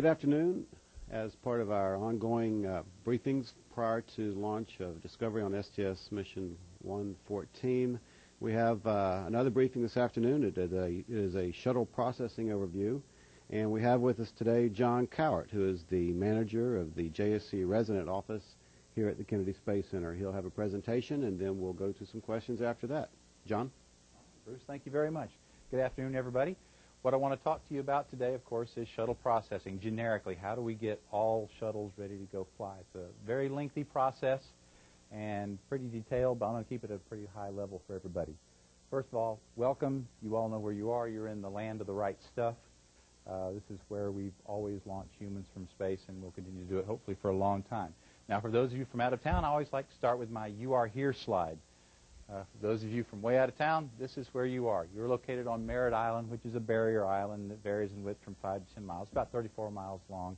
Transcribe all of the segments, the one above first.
Good afternoon. As part of our ongoing uh, briefings prior to launch of Discovery on STS Mission 114, we have uh, another briefing this afternoon. It is, a, it is a shuttle processing overview. And we have with us today John Cowart, who is the manager of the JSC resident office here at the Kennedy Space Center. He'll have a presentation, and then we'll go to some questions after that. John? Bruce, thank you very much. Good afternoon, everybody. What I want to talk to you about today, of course, is shuttle processing. Generically, how do we get all shuttles ready to go fly? It's a very lengthy process and pretty detailed, but I'm going to keep it at a pretty high level for everybody. First of all, welcome. You all know where you are. You're in the land of the right stuff. Uh, this is where we've always launched humans from space, and we'll continue to do it hopefully for a long time. Now, for those of you from out of town, I always like to start with my You Are Here slide. Uh, those of you from way out of town, this is where you are. You're located on Merritt Island, which is a barrier island that varies in width from 5 to 10 miles, about 34 miles long.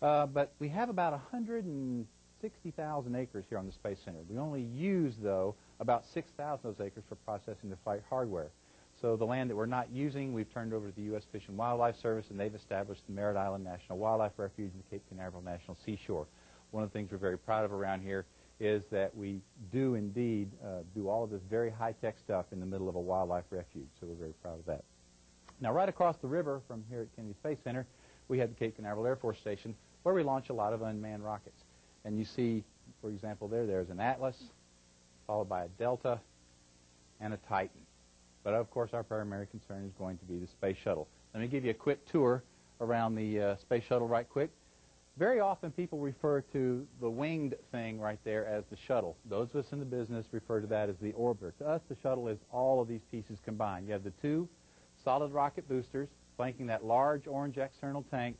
Uh, but we have about 160,000 acres here on the Space Center. We only use, though, about 6,000 of those acres for processing the flight hardware. So the land that we're not using, we've turned over to the U.S. Fish and Wildlife Service, and they've established the Merritt Island National Wildlife Refuge and the Cape Canaveral National Seashore. One of the things we're very proud of around here is that we do indeed uh, do all of this very high-tech stuff in the middle of a wildlife refuge, so we're very proud of that. Now, right across the river from here at Kennedy Space Center, we have the Cape Canaveral Air Force Station, where we launch a lot of unmanned rockets. And you see, for example, there, there's an Atlas, followed by a Delta, and a Titan. But of course, our primary concern is going to be the space shuttle. Let me give you a quick tour around the uh, space shuttle right quick. Very often people refer to the winged thing right there as the shuttle. Those of us in the business refer to that as the orbiter. To us, the shuttle is all of these pieces combined. You have the two solid rocket boosters flanking that large orange external tank,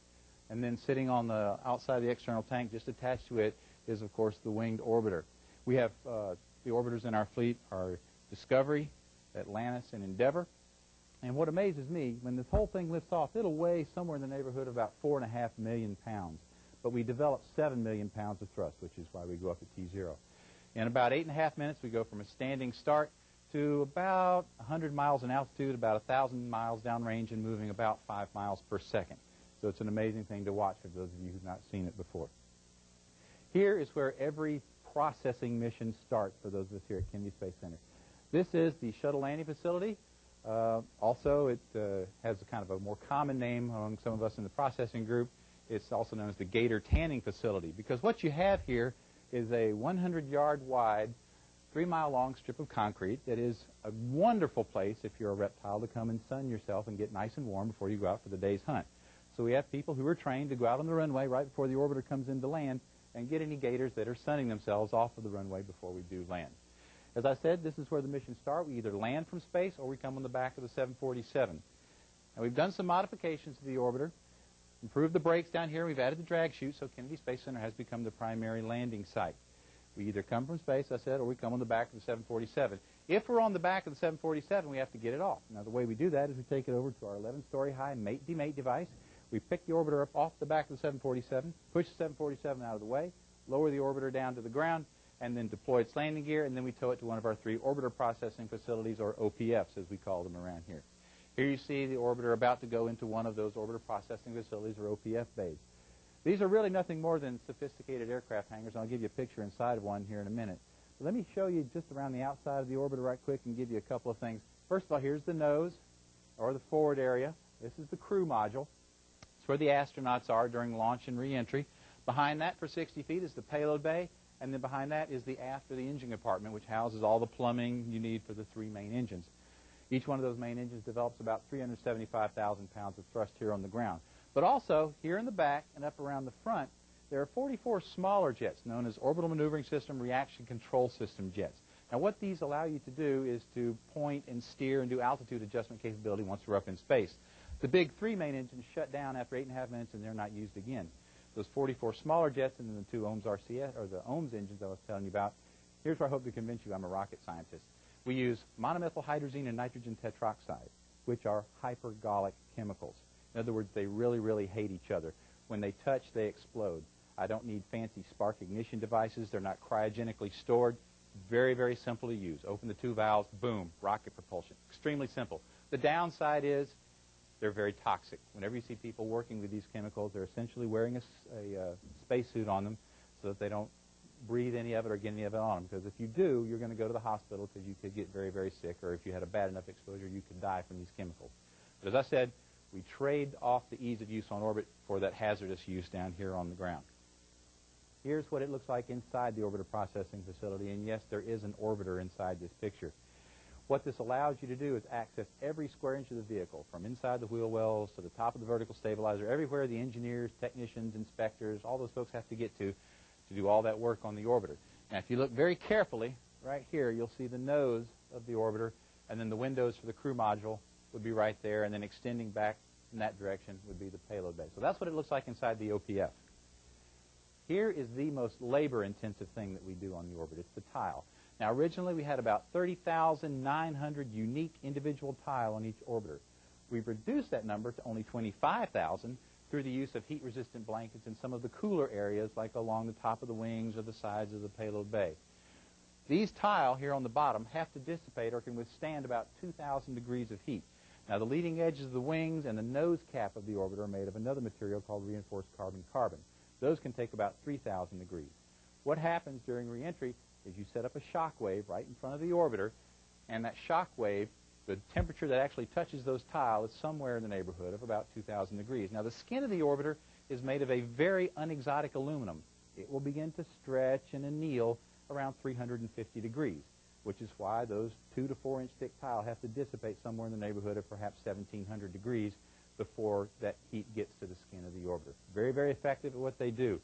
and then sitting on the outside of the external tank, just attached to it, is, of course, the winged orbiter. We have uh, the orbiters in our fleet are Discovery, Atlantis, and Endeavour. And what amazes me, when this whole thing lifts off, it'll weigh somewhere in the neighborhood of about four and a half million pounds. But we develop seven million pounds of thrust, which is why we go up at T0. In about eight and a half minutes, we go from a standing start to about 100 miles in altitude, about 1,000 miles downrange, and moving about 5 miles per second. So it's an amazing thing to watch for those of you who've not seen it before. Here is where every processing mission starts for those of us here at Kennedy Space Center. This is the shuttle landing facility. Uh, also, it uh, has a kind of a more common name among some of us in the processing group. It's also known as the Gator Tanning Facility because what you have here is a 100-yard wide, three-mile-long strip of concrete that is a wonderful place if you're a reptile to come and sun yourself and get nice and warm before you go out for the day's hunt. So we have people who are trained to go out on the runway right before the orbiter comes into land and get any gators that are sunning themselves off of the runway before we do land. As I said, this is where the missions start. We either land from space or we come on the back of the 747. Now, we've done some modifications to the orbiter, improved the brakes down here. We've added the drag chute, so Kennedy Space Center has become the primary landing site. We either come from space, I said, or we come on the back of the 747. If we're on the back of the 747, we have to get it off. Now, the way we do that is we take it over to our 11-story high mate-demate device. We pick the orbiter up off the back of the 747, push the 747 out of the way, lower the orbiter down to the ground, and then deploy its landing gear, and then we tow it to one of our three orbiter processing facilities, or OPFs, as we call them around here. Here you see the orbiter about to go into one of those orbiter processing facilities, or OPF bays. These are really nothing more than sophisticated aircraft hangars, and I'll give you a picture inside of one here in a minute. But let me show you just around the outside of the orbiter right quick and give you a couple of things. First of all, here's the nose, or the forward area. This is the crew module. It's where the astronauts are during launch and reentry. Behind that, for 60 feet, is the payload bay, and then behind that is the aft or the engine compartment, which houses all the plumbing you need for the three main engines. Each one of those main engines develops about 375,000 pounds of thrust here on the ground. But also, here in the back and up around the front, there are 44 smaller jets known as Orbital Maneuvering System Reaction Control System jets. Now, what these allow you to do is to point and steer and do altitude adjustment capability once we're up in space. The big three main engines shut down after eight and a half minutes, and they're not used again. Those 44 smaller jets and then the two OMS RCS, or the OMS engines I was telling you about, here's where I hope to convince you I'm a rocket scientist. We use monomethyl hydrazine and nitrogen tetroxide, which are hypergolic chemicals. In other words, they really, really hate each other. When they touch, they explode. I don't need fancy spark ignition devices. They're not cryogenically stored. Very, very simple to use. Open the two valves, boom, rocket propulsion. Extremely simple. The downside is they're very toxic. Whenever you see people working with these chemicals, they're essentially wearing a, a uh, spacesuit on them so that they don't breathe any of it or get any of it on them. Because if you do, you're going to go to the hospital because you could get very, very sick, or if you had a bad enough exposure, you could die from these chemicals. But as I said, we trade off the ease of use on orbit for that hazardous use down here on the ground. Here's what it looks like inside the orbiter processing facility, and yes, there is an orbiter inside this picture. What this allows you to do is access every square inch of the vehicle, from inside the wheel wells to the top of the vertical stabilizer, everywhere the engineers, technicians, inspectors, all those folks have to get to to do all that work on the orbiter. Now, if you look very carefully, right here, you'll see the nose of the orbiter, and then the windows for the crew module would be right there, and then extending back in that direction would be the payload bay. So that's what it looks like inside the OPF. Here is the most labor-intensive thing that we do on the orbit. It's the tile. Now, originally we had about 30,900 unique individual tile on each orbiter. We've reduced that number to only 25,000 through the use of heat-resistant blankets in some of the cooler areas, like along the top of the wings or the sides of the payload bay. These tile here on the bottom have to dissipate or can withstand about 2,000 degrees of heat. Now, the leading edges of the wings and the nose cap of the orbiter are made of another material called reinforced carbon-carbon. Those can take about 3,000 degrees. What happens during reentry is you set up a shock wave right in front of the orbiter, and that shock wave, the temperature that actually touches those tiles is somewhere in the neighborhood of about 2,000 degrees. Now, the skin of the orbiter is made of a very unexotic aluminum. It will begin to stretch and anneal around 350 degrees, which is why those two to four inch thick tile have to dissipate somewhere in the neighborhood of perhaps 1,700 degrees before that heat gets to the skin of the orbiter. Very, very effective at what they do.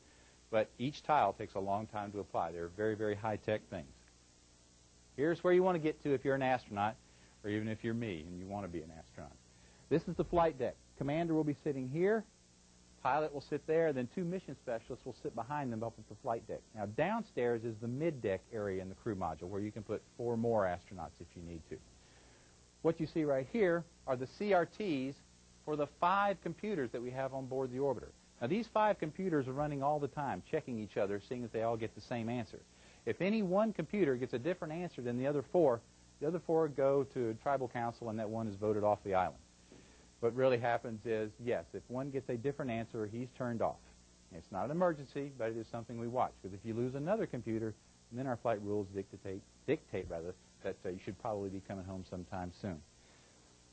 But each tile takes a long time to apply. They're very, very high-tech things. Here's where you want to get to if you're an astronaut, or even if you're me and you want to be an astronaut. This is the flight deck. Commander will be sitting here. Pilot will sit there. Then two mission specialists will sit behind them up at the flight deck. Now, downstairs is the mid-deck area in the crew module where you can put four more astronauts if you need to. What you see right here are the CRTs for the five computers that we have on board the orbiter. Now, these five computers are running all the time, checking each other, seeing that they all get the same answer. If any one computer gets a different answer than the other four, the other four go to tribal council and that one is voted off the island. What really happens is, yes, if one gets a different answer, he's turned off. It's not an emergency, but it is something we watch. Because if you lose another computer, then our flight rules dictate, dictate rather, that uh, you should probably be coming home sometime soon.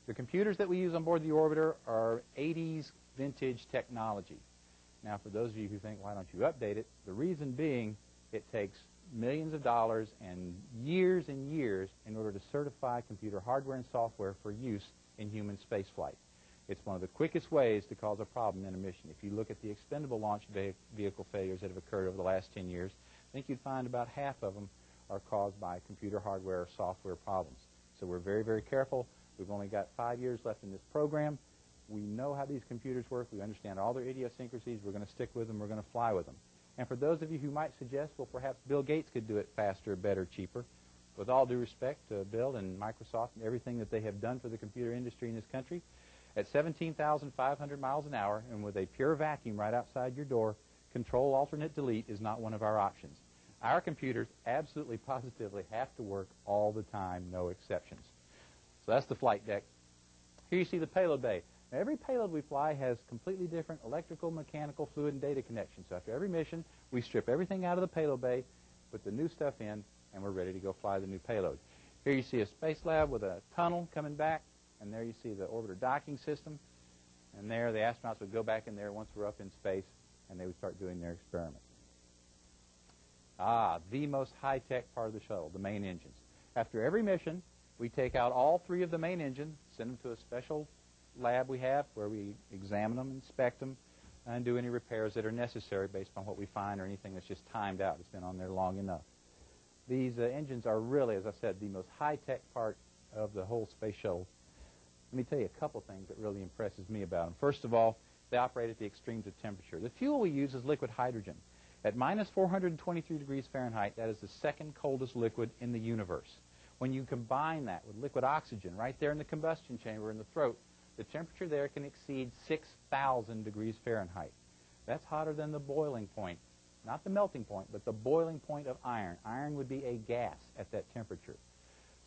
The computers that we use on board the orbiter are 80s vintage technology. Now, for those of you who think, why don't you update it? The reason being, it takes millions of dollars and years and years in order to certify computer hardware and software for use in human spaceflight. It's one of the quickest ways to cause a problem in a mission. If you look at the expendable launch vehicle failures that have occurred over the last 10 years, I think you'd find about half of them are caused by computer hardware or software problems. So we're very, very careful. We've only got five years left in this program. We know how these computers work. We understand all their idiosyncrasies. We're going to stick with them. We're going to fly with them. And for those of you who might suggest, well, perhaps Bill Gates could do it faster, better, cheaper, with all due respect to Bill and Microsoft and everything that they have done for the computer industry in this country, at 17,500 miles an hour and with a pure vacuum right outside your door, control alternate delete is not one of our options. Our computers absolutely positively have to work all the time, no exceptions. So that's the flight deck. Here you see the payload bay. Every payload we fly has completely different electrical, mechanical, fluid, and data connections. So after every mission, we strip everything out of the payload bay, put the new stuff in, and we're ready to go fly the new payload. Here you see a space lab with a tunnel coming back, and there you see the orbiter docking system. And there the astronauts would go back in there once we're up in space, and they would start doing their experiments. Ah, the most high-tech part of the shuttle, the main engines. After every mission, we take out all three of the main engines, send them to a special lab we have where we examine them, inspect them, and do any repairs that are necessary based on what we find or anything that's just timed out. It's been on there long enough. These uh, engines are really, as I said, the most high-tech part of the whole space shuttle. Let me tell you a couple things that really impresses me about them. First of all, they operate at the extremes of temperature. The fuel we use is liquid hydrogen. At minus 423 degrees Fahrenheit, that is the second coldest liquid in the universe. When you combine that with liquid oxygen right there in the combustion chamber in the throat, the temperature there can exceed 6,000 degrees Fahrenheit. That's hotter than the boiling point. Not the melting point, but the boiling point of iron. Iron would be a gas at that temperature.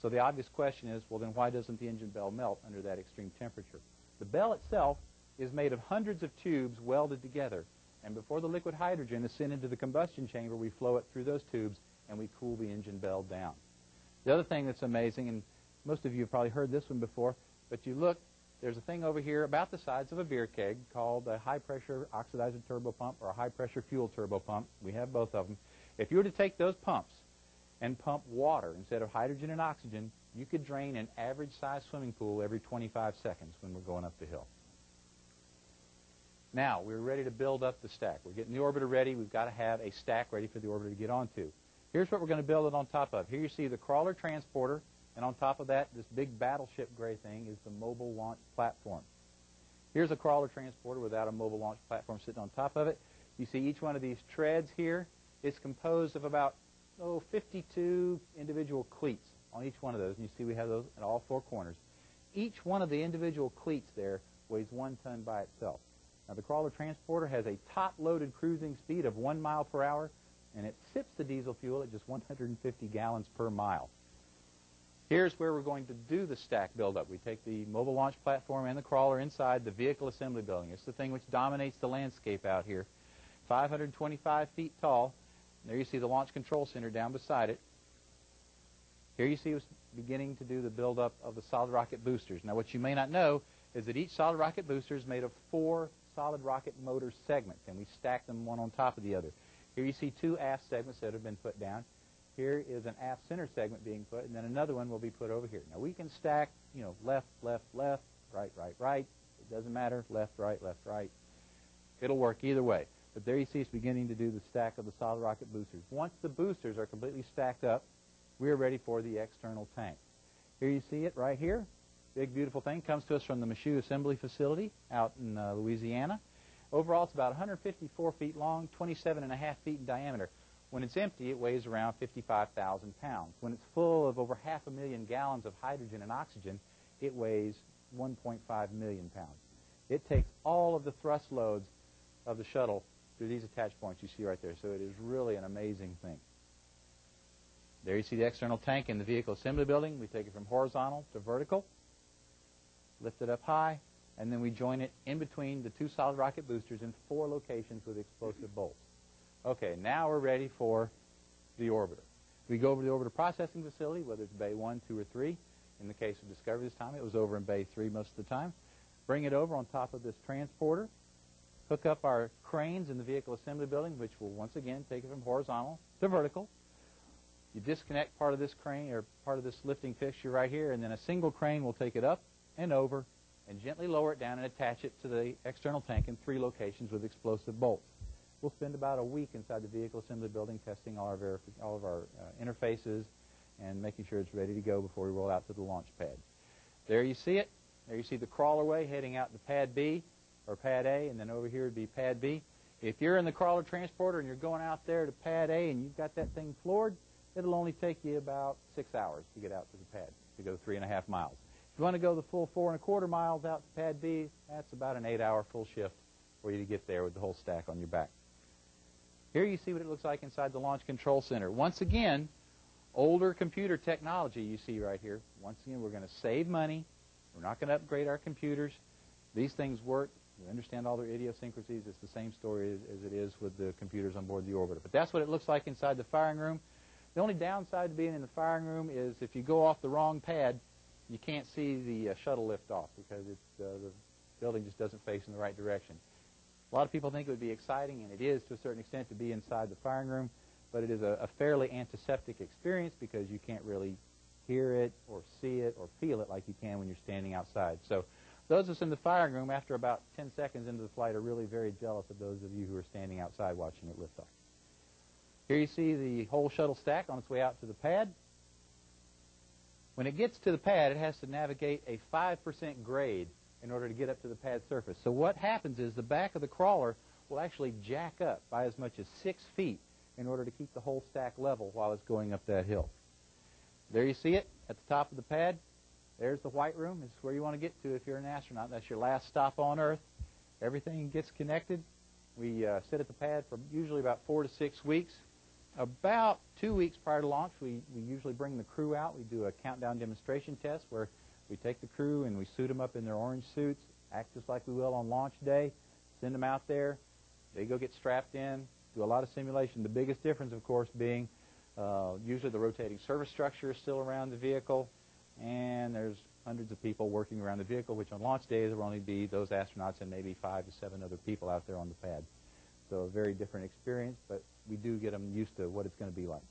So the obvious question is, well, then why doesn't the engine bell melt under that extreme temperature? The bell itself is made of hundreds of tubes welded together. And before the liquid hydrogen is sent into the combustion chamber, we flow it through those tubes and we cool the engine bell down. The other thing that's amazing, and most of you have probably heard this one before, but you look, there's a thing over here about the size of a beer keg called a high-pressure oxidizer turbo pump or a high-pressure fuel turbo pump. We have both of them. If you were to take those pumps and pump water instead of hydrogen and oxygen, you could drain an average-sized swimming pool every 25 seconds when we're going up the hill. Now, we're ready to build up the stack. We're getting the orbiter ready. We've got to have a stack ready for the orbiter to get onto. Here's what we're going to build it on top of. Here you see the crawler transporter, and on top of that, this big battleship gray thing is the mobile launch platform. Here's a crawler transporter without a mobile launch platform sitting on top of it. You see each one of these treads here is composed of about, oh, 52 individual cleats on each one of those. And you see we have those at all four corners. Each one of the individual cleats there weighs one ton by itself. Now, the crawler transporter has a top-loaded cruising speed of 1 mile per hour, and it sips the diesel fuel at just 150 gallons per mile. Here's where we're going to do the stack buildup. We take the mobile launch platform and the crawler inside the vehicle assembly building. It's the thing which dominates the landscape out here. 525 feet tall. There you see the Launch Control Center down beside it. Here you see us beginning to do the buildup of the solid rocket boosters. Now, what you may not know is that each solid rocket booster is made of four solid rocket motor segments, and we stack them one on top of the other. Here you see two aft segments that have been put down. Here is an aft center segment being put, and then another one will be put over here. Now we can stack, you know, left, left, left, right, right, right. It doesn't matter, left, right, left, right. It'll work either way. But there you see it's beginning to do the stack of the solid rocket boosters. Once the boosters are completely stacked up, we're ready for the external tank. Here you see it right here. Big, beautiful thing. Comes to us from the Michoud Assembly Facility out in uh, Louisiana. Overall, it's about 154 feet long, 27 and a half feet in diameter. When it's empty, it weighs around 55,000 pounds. When it's full of over half a million gallons of hydrogen and oxygen, it weighs 1.5 million pounds. It takes all of the thrust loads of the shuttle through these attach points you see right there. So it is really an amazing thing. There you see the external tank in the vehicle assembly building. We take it from horizontal to vertical lift it up high, and then we join it in between the two solid rocket boosters in four locations with explosive bolts. Okay, now we're ready for the orbiter. We go over to the orbiter processing facility, whether it's Bay 1, 2, or 3. In the case of Discovery this time, it was over in Bay 3 most of the time. Bring it over on top of this transporter. Hook up our cranes in the vehicle assembly building, which will once again take it from horizontal to vertical. You disconnect part of this crane or part of this lifting fixture right here, and then a single crane will take it up and over and gently lower it down and attach it to the external tank in three locations with explosive bolts. We'll spend about a week inside the vehicle assembly building testing all, our all of our uh, interfaces and making sure it's ready to go before we roll out to the launch pad. There you see it. There you see the crawlerway heading out to pad B or pad A, and then over here would be pad B. If you're in the crawler transporter and you're going out there to pad A and you've got that thing floored, it'll only take you about six hours to get out to the pad, to go three and a half miles. If you want to go the full four and a quarter miles out to pad B, that's about an eight-hour full shift for you to get there with the whole stack on your back. Here you see what it looks like inside the Launch Control Center. Once again, older computer technology you see right here. Once again, we're going to save money. We're not going to upgrade our computers. These things work. We understand all their idiosyncrasies. It's the same story as, as it is with the computers on board the orbiter. But that's what it looks like inside the firing room. The only downside to being in the firing room is if you go off the wrong pad, you can't see the uh, shuttle lift off because uh, the building just doesn't face in the right direction. A lot of people think it would be exciting, and it is to a certain extent to be inside the firing room, but it is a, a fairly antiseptic experience because you can't really hear it or see it or feel it like you can when you're standing outside. So those of us in the firing room, after about 10 seconds into the flight, are really very jealous of those of you who are standing outside watching it lift off. Here you see the whole shuttle stack on its way out to the pad. When it gets to the pad, it has to navigate a 5% grade in order to get up to the pad surface. So what happens is the back of the crawler will actually jack up by as much as six feet in order to keep the whole stack level while it's going up that hill. There you see it at the top of the pad. There's the white room. Is where you want to get to if you're an astronaut. That's your last stop on Earth. Everything gets connected. We uh, sit at the pad for usually about four to six weeks. About two weeks prior to launch, we, we usually bring the crew out. We do a countdown demonstration test where we take the crew and we suit them up in their orange suits, act just like we will on launch day. Send them out there. They go get strapped in, do a lot of simulation. The biggest difference, of course, being uh, usually the rotating service structure is still around the vehicle, and there's hundreds of people working around the vehicle, which on launch days there will only be those astronauts and maybe five to seven other people out there on the pad. So a very different experience, but we do get them used to what it's going to be like.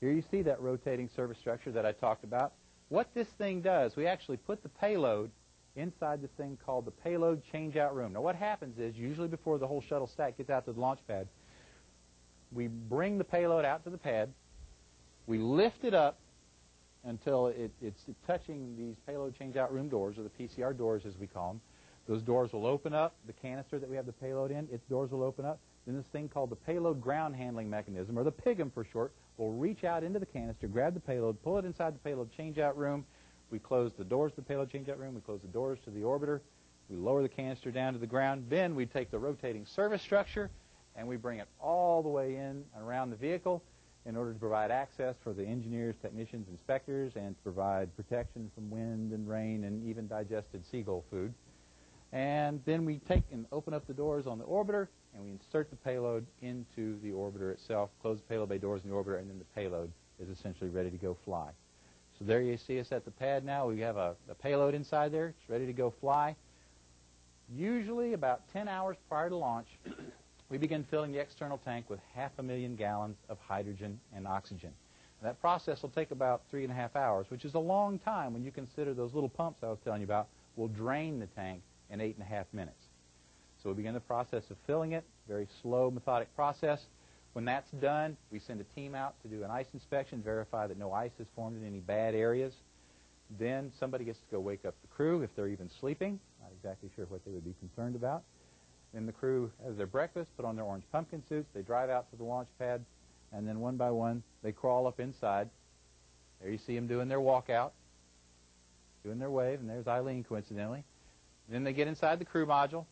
Here you see that rotating service structure that I talked about. What this thing does, we actually put the payload inside this thing called the payload changeout room. Now what happens is, usually before the whole shuttle stack gets out to the launch pad, we bring the payload out to the pad, we lift it up until it, it's touching these payload changeout room doors, or the PCR doors as we call them. Those doors will open up. The canister that we have the payload in, its doors will open up. Then this thing called the payload ground handling mechanism, or the PIGM for short, will reach out into the canister, grab the payload, pull it inside the payload changeout room. We close the doors to the payload changeout room. We close the doors to the orbiter. We lower the canister down to the ground. Then we take the rotating service structure and we bring it all the way in around the vehicle in order to provide access for the engineers, technicians, inspectors, and to provide protection from wind and rain and even digested seagull food. And then we take and open up the doors on the orbiter, and we insert the payload into the orbiter itself, close the payload bay doors in the orbiter, and then the payload is essentially ready to go fly. So there you see us at the pad now. We have a, a payload inside there. It's ready to go fly. Usually about 10 hours prior to launch, we begin filling the external tank with half a million gallons of hydrogen and oxygen. that process will take about three and a half hours, which is a long time when you consider those little pumps I was telling you about will drain the tank in eight and a half minutes. So we begin the process of filling it, very slow, methodic process. When that's done, we send a team out to do an ice inspection, verify that no ice has formed in any bad areas. Then somebody gets to go wake up the crew if they're even sleeping. Not exactly sure what they would be concerned about. Then the crew has their breakfast, put on their orange pumpkin suits, they drive out to the launch pad, and then one by one they crawl up inside. There you see them doing their walkout, doing their wave, and there's Eileen coincidentally. Then they get inside the crew module,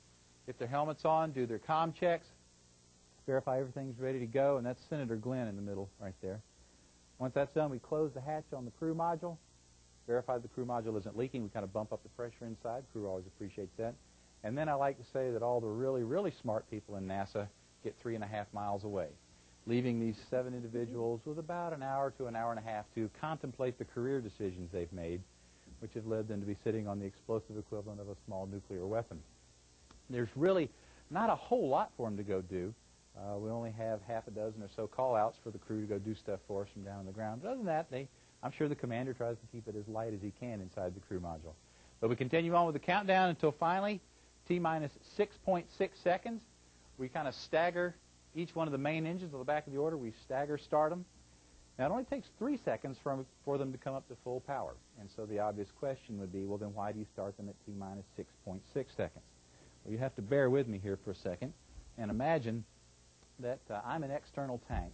get their helmets on, do their com checks, verify everything's ready to go, and that's Senator Glenn in the middle right there. Once that's done, we close the hatch on the crew module, verify the crew module isn't leaking. We kind of bump up the pressure inside. Crew always appreciates that. And then I like to say that all the really, really smart people in NASA get three and a half miles away, leaving these seven individuals with about an hour to an hour and a half to contemplate the career decisions they've made which have led them to be sitting on the explosive equivalent of a small nuclear weapon. There's really not a whole lot for them to go do. Uh, we only have half a dozen or so call-outs for the crew to go do stuff for us from down on the ground. But other than that, they, I'm sure the commander tries to keep it as light as he can inside the crew module. But we continue on with the countdown until finally, T-minus 6.6 seconds. We kind of stagger each one of the main engines on the back of the orbiter. We stagger start them. Now, it only takes three seconds for them to come up to full power. And so the obvious question would be, well, then why do you start them at T minus 6.6 seconds? You have to bear with me here for a second and imagine that uh, I'm an external tank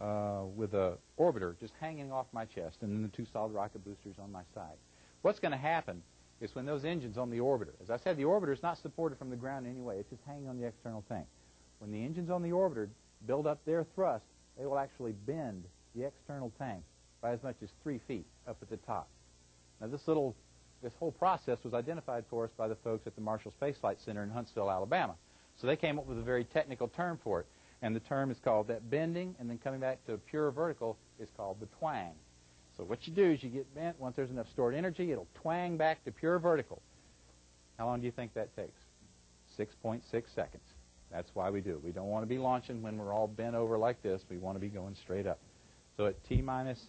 uh, with a orbiter just hanging off my chest and then the two solid rocket boosters on my side. What's going to happen is when those engines on the orbiter, as I said, the orbiter is not supported from the ground anyway. It's just hanging on the external tank. When the engines on the orbiter build up their thrust, they will actually bend the external tank by as much as three feet up at the top. Now this little, this whole process was identified for us by the folks at the Marshall Space Flight Center in Huntsville, Alabama. So they came up with a very technical term for it. And the term is called that bending, and then coming back to pure vertical is called the twang. So what you do is you get bent. Once there's enough stored energy, it'll twang back to pure vertical. How long do you think that takes? 6.6 seconds. That's why we do it. We don't want to be launching when we're all bent over like this. We want to be going straight up. So at T minus,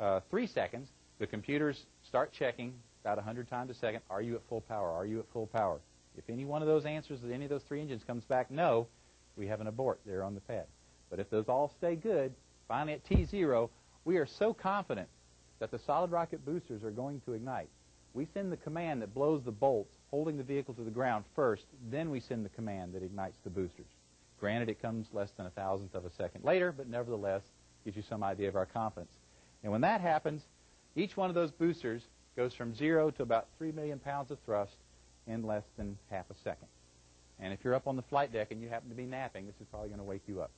uh, three seconds, the computers start checking about 100 times a second, are you at full power? Are you at full power? If any one of those answers any of those three engines comes back no, we have an abort there on the pad. But if those all stay good, finally at T0, we are so confident that the solid rocket boosters are going to ignite. We send the command that blows the bolts, holding the vehicle to the ground first, then we send the command that ignites the boosters. Granted, it comes less than a thousandth of a second later, but nevertheless, gives you some idea of our confidence. And when that happens, each one of those boosters goes from zero to about 3 million pounds of thrust in less than half a second. And if you're up on the flight deck and you happen to be napping, this is probably going to wake you up.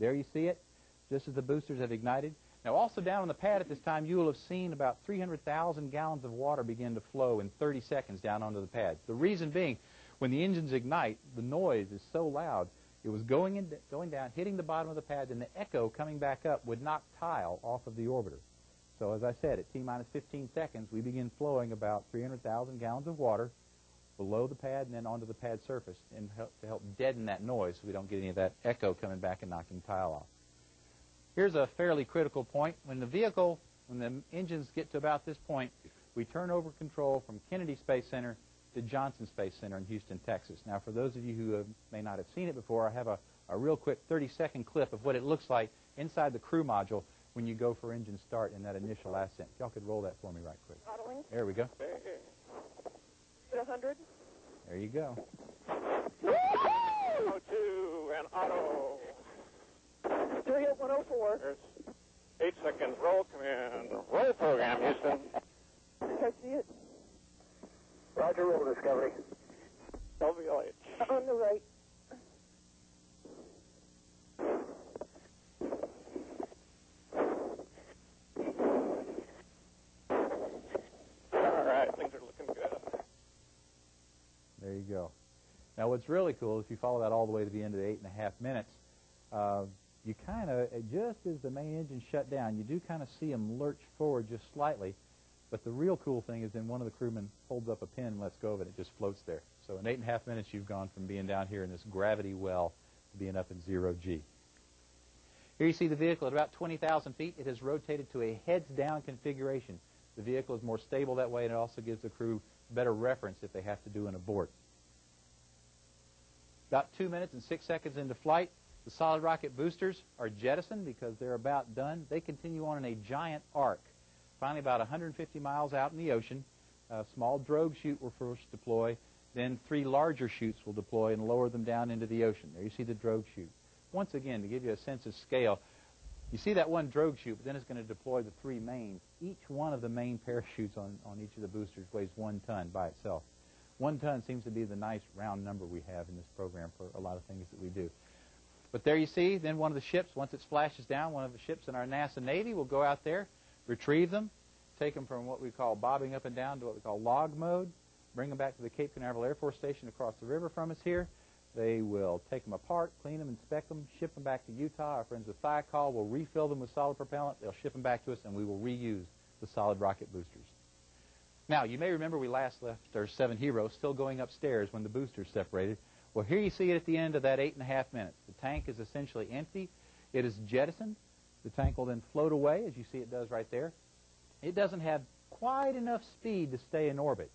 There you see it, just as the boosters have ignited. Now, also down on the pad at this time, you will have seen about 300,000 gallons of water begin to flow in 30 seconds down onto the pad. The reason being, when the engines ignite, the noise is so loud, it was going, in, going down, hitting the bottom of the pad, and the echo coming back up would knock tile off of the orbiter. So as I said, at T minus 15 seconds, we begin flowing about 300,000 gallons of water below the pad and then onto the pad surface and help, to help deaden that noise so we don't get any of that echo coming back and knocking tile off. Here's a fairly critical point. When the vehicle, when the engines get to about this point, we turn over control from Kennedy Space Center to Johnson Space Center in Houston, Texas. Now, for those of you who have, may not have seen it before, I have a, a real quick 30-second clip of what it looks like inside the crew module when you go for engine start in that initial ascent. Y'all could roll that for me right quick. Throttling. There we go. At 100. There you go. Two and auto. 38104. There's eight seconds. Roll command. Roll program, Houston. I see it? Roger, roll discovery. LVLH. On the right. All right, things are looking good. There you go. Now, what's really cool, if you follow that all the way to the end of the eight and a half minutes, uh, you kind of, just as the main engine shut down, you do kind of see them lurch forward just slightly. But the real cool thing is then one of the crewmen holds up a pin and lets go of it. It just floats there. So in eight and a half minutes, you've gone from being down here in this gravity well to being up in zero G. Here you see the vehicle at about 20,000 feet. It has rotated to a heads-down configuration. The vehicle is more stable that way, and it also gives the crew better reference if they have to do an abort. About two minutes and six seconds into flight, the solid rocket boosters are jettisoned because they're about done. They continue on in a giant arc. Finally, about 150 miles out in the ocean, a small drogue chute will first deploy. Then three larger chutes will deploy and lower them down into the ocean. There you see the drogue chute. Once again, to give you a sense of scale, you see that one drogue chute, but then it's going to deploy the three mains. Each one of the main parachutes on, on each of the boosters weighs one ton by itself. One ton seems to be the nice round number we have in this program for a lot of things that we do. But there you see, then one of the ships, once it splashes down, one of the ships in our NASA Navy will go out there, retrieve them, take them from what we call bobbing up and down to what we call log mode, bring them back to the Cape Canaveral Air Force Station across the river from us here. They will take them apart, clean them, inspect them, ship them back to Utah. Our friends at Thiokol will refill them with solid propellant. They'll ship them back to us, and we will reuse the solid rocket boosters. Now, you may remember we last left our seven heroes still going upstairs when the boosters separated. Well, here you see it at the end of that eight and a half minutes. The tank is essentially empty. It is jettisoned. The tank will then float away, as you see it does right there. It doesn't have quite enough speed to stay in orbit.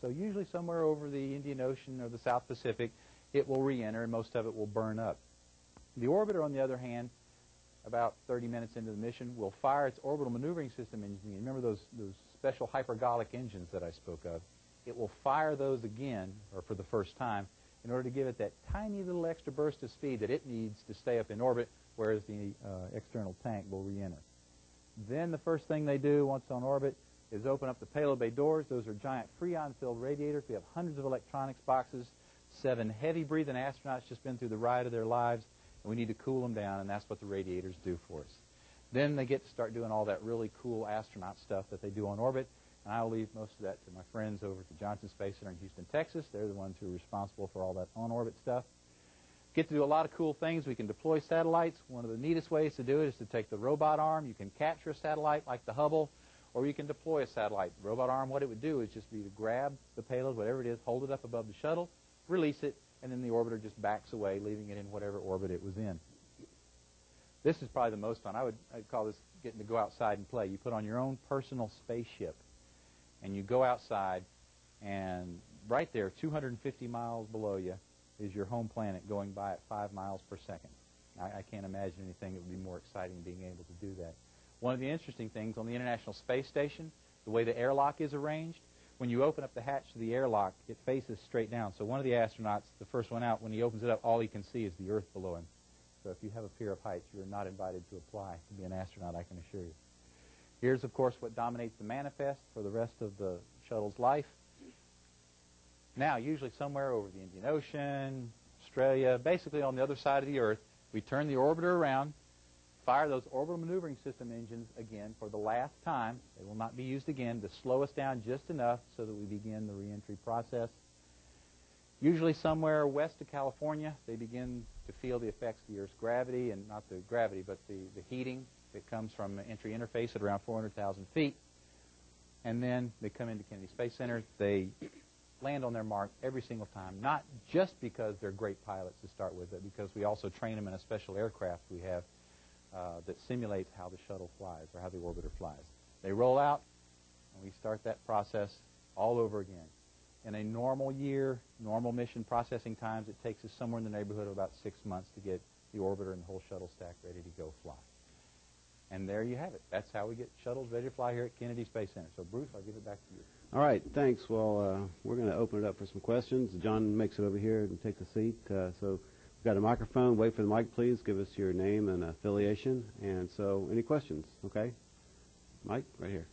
So usually somewhere over the Indian Ocean or the South Pacific, it will re-enter, and most of it will burn up. The orbiter, on the other hand, about 30 minutes into the mission, will fire its orbital maneuvering system engine. Remember those, those special hypergolic engines that I spoke of? It will fire those again, or for the first time, in order to give it that tiny little extra burst of speed that it needs to stay up in orbit, whereas the uh, external tank will re-enter. Then the first thing they do once on orbit is open up the payload bay doors. Those are giant freon-filled radiators. We have hundreds of electronics boxes. Seven heavy-breathing astronauts just been through the ride of their lives, and we need to cool them down, and that's what the radiators do for us. Then they get to start doing all that really cool astronaut stuff that they do on orbit, and I'll leave most of that to my friends over at the Johnson Space Center in Houston, Texas. They're the ones who are responsible for all that on-orbit stuff. Get to do a lot of cool things. We can deploy satellites. One of the neatest ways to do it is to take the robot arm. You can capture a satellite like the Hubble, or you can deploy a satellite. Robot arm, what it would do is just be to grab the payload, whatever it is, hold it up above the shuttle, release it, and then the orbiter just backs away, leaving it in whatever orbit it was in. This is probably the most fun. I would I'd call this getting to go outside and play. You put on your own personal spaceship, and you go outside, and right there, 250 miles below you, is your home planet going by at five miles per second. I, I can't imagine anything that would be more exciting being able to do that. One of the interesting things on the International Space Station, the way the airlock is arranged, when you open up the hatch to the airlock, it faces straight down. So one of the astronauts, the first one out, when he opens it up, all he can see is the Earth below him. So if you have a fear of heights, you're not invited to apply to be an astronaut, I can assure you. Here's, of course, what dominates the manifest for the rest of the shuttle's life. Now, usually somewhere over the Indian Ocean, Australia, basically on the other side of the Earth, we turn the orbiter around, fire those orbital maneuvering system engines again for the last time. They will not be used again to slow us down just enough so that we begin the reentry process. Usually somewhere west of California, they begin to feel the effects of the Earth's gravity, and not the gravity, but the, the heating that comes from the entry interface at around 400,000 feet. And then they come into Kennedy Space Center. They land on their mark every single time, not just because they're great pilots to start with, but because we also train them in a special aircraft we have uh, that simulates how the shuttle flies or how the orbiter flies. They roll out, and we start that process all over again. In a normal year, normal mission processing times, it takes us somewhere in the neighborhood of about six months to get the orbiter and the whole shuttle stack ready to go fly. And there you have it. That's how we get shuttles ready to fly here at Kennedy Space Center. So, Bruce, I'll give it back to you. All right, thanks. Well, uh, we're going to open it up for some questions. John makes it over here and takes a seat. Uh, so we've got a microphone. Wait for the mic, please. Give us your name and affiliation. And so, any questions? Okay, Mike, right here.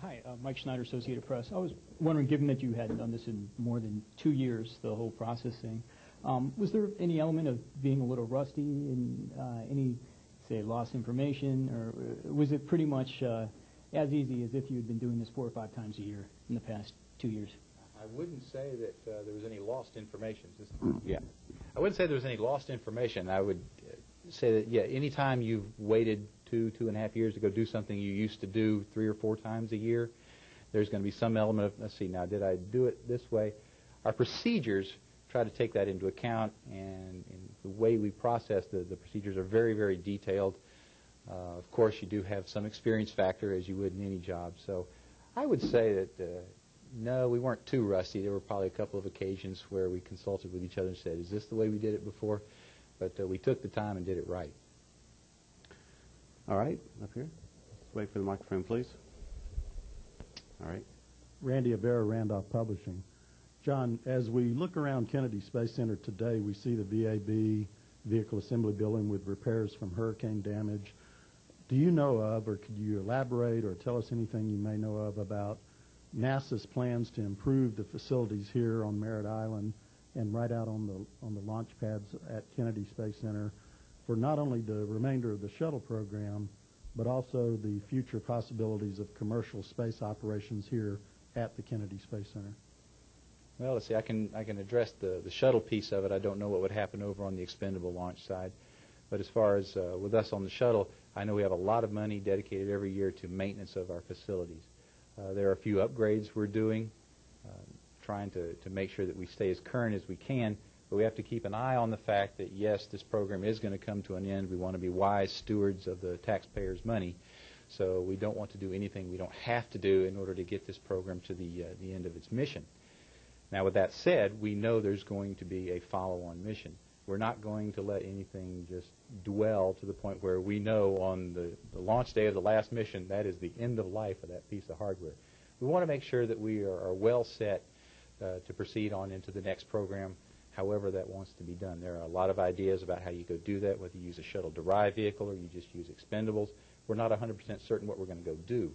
Hi, uh, Mike Schneider, Associated Press. I was wondering, given that you hadn't done this in more than two years, the whole processing, um, was there any element of being a little rusty in uh, any, say, lost information, or was it pretty much uh, as easy as if you had been doing this four or five times a year in the past two years? I wouldn't say that uh, there was any lost information. Just, yeah, I wouldn't say there was any lost information. I would uh, say that yeah, anytime you've waited two, two and a half years to go do something you used to do three or four times a year, there's going to be some element of let's see now, did I do it this way? Our procedures try to take that into account, and, and the way we process the, the procedures are very, very detailed. Uh, of course, you do have some experience factor as you would in any job. So I would say that uh, no, we weren't too rusty. There were probably a couple of occasions where we consulted with each other and said, "Is this the way we did it before?" But uh, we took the time and did it right. All right, up here. Let's wait for the microphone, please. All right. Randy Avera, Randolph Publishing. John, as we look around Kennedy Space Center today, we see the VAB vehicle assembly building with repairs from hurricane damage. Do you know of, or could you elaborate or tell us anything you may know of about NASA's plans to improve the facilities here on Merritt Island and right out on the on the launch pads at Kennedy Space Center for not only the remainder of the shuttle program, but also the future possibilities of commercial space operations here at the Kennedy Space Center? Well, let's see. I can I can address the the shuttle piece of it. I don't know what would happen over on the expendable launch side, but as far as uh, with us on the shuttle, I know we have a lot of money dedicated every year to maintenance of our facilities. Uh, there are a few upgrades we're doing, uh, trying to to make sure that we stay as current as we can. But we have to keep an eye on the fact that yes, this program is going to come to an end. We want to be wise stewards of the taxpayers' money. So we don't want to do anything we don't have to do in order to get this program to the uh, the end of its mission. Now, with that said, we know there's going to be a follow-on mission. We're not going to let anything just dwell to the point where we know on the, the launch day of the last mission that is the end of life of that piece of hardware. We want to make sure that we are, are well set uh, to proceed on into the next program, however that wants to be done. There are a lot of ideas about how you go do that, whether you use a shuttle-derived vehicle or you just use expendables. We're not 100% certain what we're going to go do.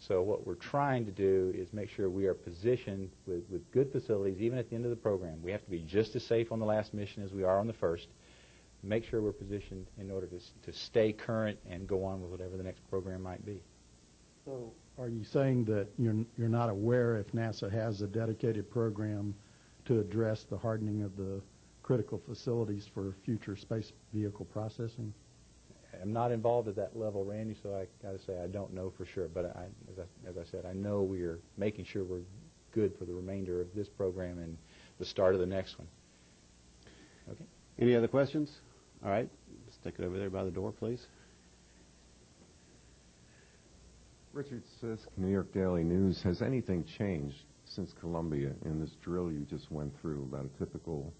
So what we're trying to do is make sure we are positioned with, with good facilities even at the end of the program. We have to be just as safe on the last mission as we are on the first. Make sure we're positioned in order to, to stay current and go on with whatever the next program might be. So are you saying that you're, you're not aware if NASA has a dedicated program to address the hardening of the critical facilities for future space vehicle processing? I'm not involved at that level, Randy, so I got to say I don't know for sure. But I, as, I, as I said, I know we are making sure we're good for the remainder of this program and the start of the next one. Okay. Any other questions? All right. Stick it over there by the door, please. Richard Sisk, New York Daily News. Has anything changed since Columbia in this drill you just went through about a typical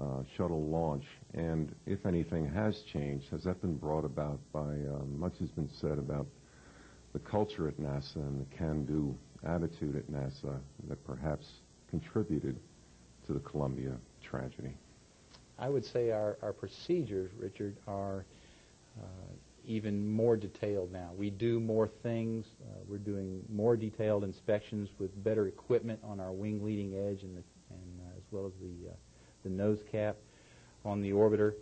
uh, shuttle launch? And if anything has changed, has that been brought about by um, much has been said about the culture at NASA and the can-do attitude at NASA that perhaps contributed to the Columbia tragedy? I would say our, our procedures, Richard, are uh, even more detailed now. We do more things. Uh, we're doing more detailed inspections with better equipment on our wing leading edge and, the, and uh, as well as the uh, the nose cap on the orbiter.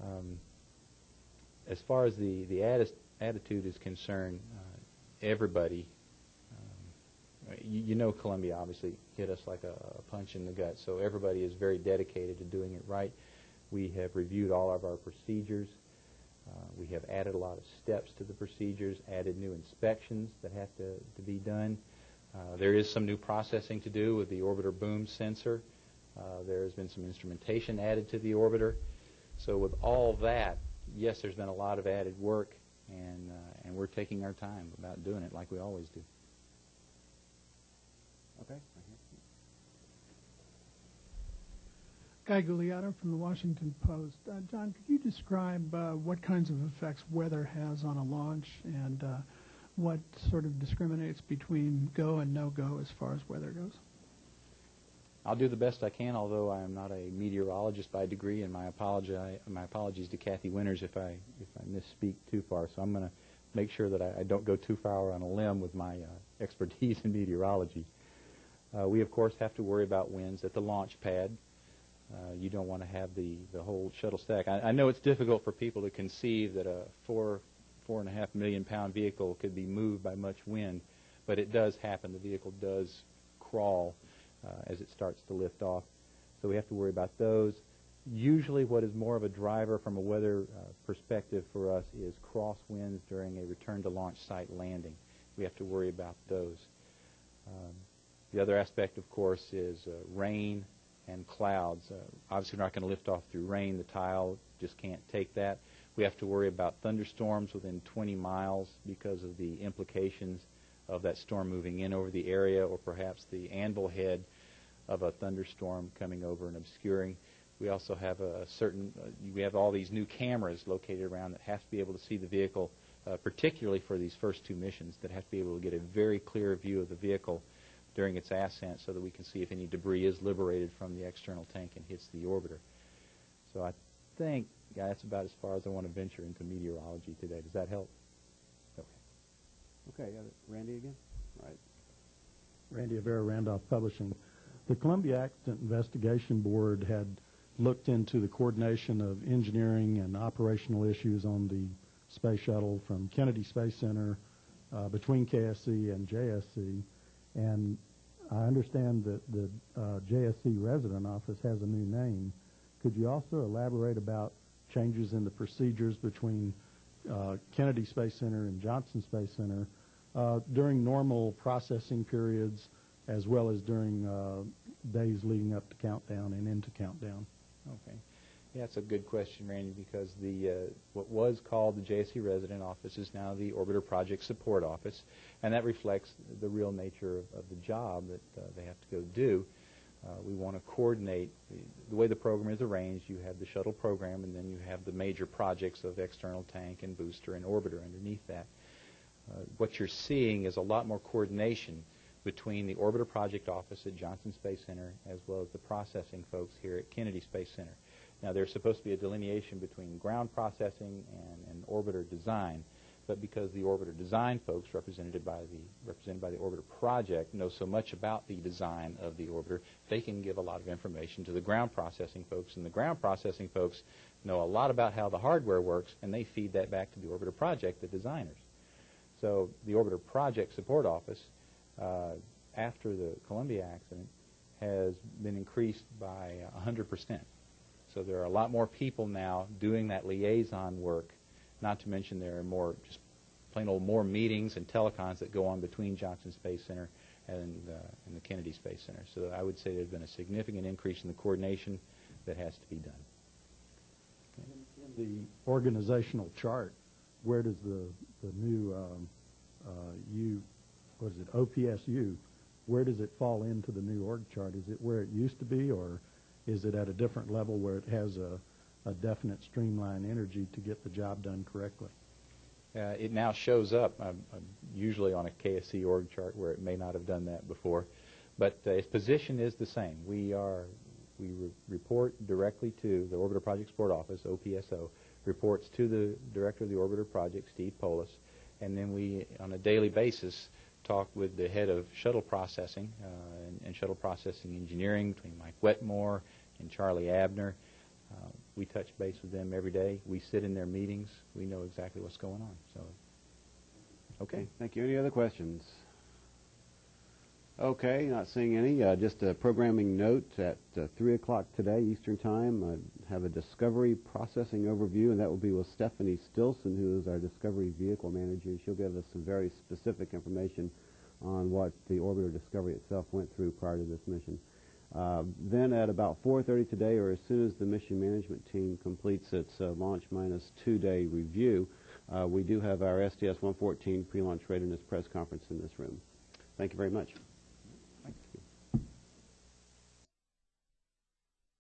Um, as far as the, the atti- attitude is concerned, uh, everybody, um, you, you know Columbia obviously hit us like a, a punch in the gut, so everybody is very dedicated to doing it right. We have reviewed all of our procedures. Uh, we have added a lot of steps to the procedures, added new inspections that have to, to be done. Uh, there is some new processing to do with the orbiter boom sensor. Uh, there has been some instrumentation added to the orbiter. So with all that, yes, there's been a lot of added work, and, uh, and we're taking our time about doing it like we always do. Okay. Guy Gugliotta from the Washington Post. Uh, John, could you describe uh, what kinds of effects weather has on a launch and uh, what sort of discriminates between go and no go as far as weather goes? I'll do the best I can, although I am not a meteorologist by degree, and my apology, my apologies to Kathy Winters if I if I misspeak too far. So I'm going to make sure that I, I, don't go too far on a limb with my uh, expertise in meteorology. Uh, we of course have to worry about winds at the launch pad. Uh, you don't want to have the, the whole shuttle stack. I, I, know it's difficult for people to conceive that a four four and a half million pound vehicle could be moved by much wind, but it does happen. The vehicle does crawl uh, as it starts to lift off, so we have to worry about those. Usually, what is more of a driver from a weather uh, perspective for us is crosswinds during a return to launch site landing. We have to worry about those. Um, the other aspect, of course, is uh, rain and clouds. Uh, obviously, we're not going to lift off through rain. The tile just can't take that. We have to worry about thunderstorms within 20 miles because of the implications of that storm moving in over the area or perhaps the anvil head of a thunderstorm coming over and obscuring. We also have a certain, uh, we have all these new cameras located around that have to be able to see the vehicle, uh, particularly for these first two missions, that have to be able to get a very clear view of the vehicle during its ascent so that we can see if any debris is liberated from the external tank and hits the orbiter. So I think yeah, that's about as far as I want to venture into meteorology today. Does that help? Okay. Okay, got it. Randy again? All right. Randy Avera, Randolph Publishing. The Columbia Accident Investigation Board had looked into the coordination of engineering and operational issues on the space shuttle from Kennedy Space Center uh, between KSC and JSC. And I understand that the uh, JSC resident office has a new name. Could you also elaborate about changes in the procedures between uh, Kennedy Space Center and Johnson Space Center uh, during normal processing periods as well as during days leading up to countdown and into countdown? Okay. Yeah, that's a good question, Randy, because the uh, what was called the JSC resident office is now the Orbiter Project Support Office, and that reflects the real nature of, of the job that uh, they have to go do. Uh, we want to coordinate the, way the program is arranged. You have the shuttle program, and then you have the major projects of external tank and booster and orbiter underneath that. Uh, what you're seeing is a lot more coordination between the Orbiter Project Office at Johnson Space Center as well as the processing folks here at Kennedy Space Center. Now, there's supposed to be a delineation between ground processing and, and orbiter design, but because the orbiter design folks represented by the represented by the orbiter project know so much about the design of the orbiter, they can give a lot of information to the ground processing folks, and the ground processing folks know a lot about how the hardware works, and they feed that back to the orbiter project, the designers. So the orbiter project support office, uh, after the Columbia accident, has been increased by 100 percent. So there are a lot more people now doing that liaison work. Not to mention there are more, just plain old more meetings and telecons that go on between Johnson Space Center and, uh, and the Kennedy Space Center. So I would say there's been a significant increase in the coordination that has to be done. In the organizational chart, where does the, the new um, uh, U, what is it, OPSU, where does it fall into the new org chart? Is it where it used to be, or is it at a different level where it has a, a definite streamline energy to get the job done correctly? Uh, it now shows up, um, um, usually on a KSC org chart where it may not have done that before, but uh, its position is the same. We are we re- report directly to the Orbiter Project Support Office, OPSO, reports to the director of the Orbiter Project, Steve Poulos, and then we, on a daily basis, talk with the head of shuttle processing uh, and, and, shuttle processing engineering between Mike Wetmore and Charlie Abner. Uh, We touch base with them every day. We sit in their meetings. We know exactly what's going on. So, okay. Thank you. Any other questions? Okay, not seeing any. Uh, just a programming note at uh, 3 o'clock today, Eastern Time, I have a discovery processing overview, and that will be with Stephanie Stilson, who is our discovery vehicle manager. She'll give us some very specific information on what the orbiter discovery itself went through prior to this mission. Uh, then at about 4.30 today, or as soon as the mission management team completes its uh, launch minus two-day review, uh, we do have our STS-114 pre-launch readiness press conference in this room. Thank you very much.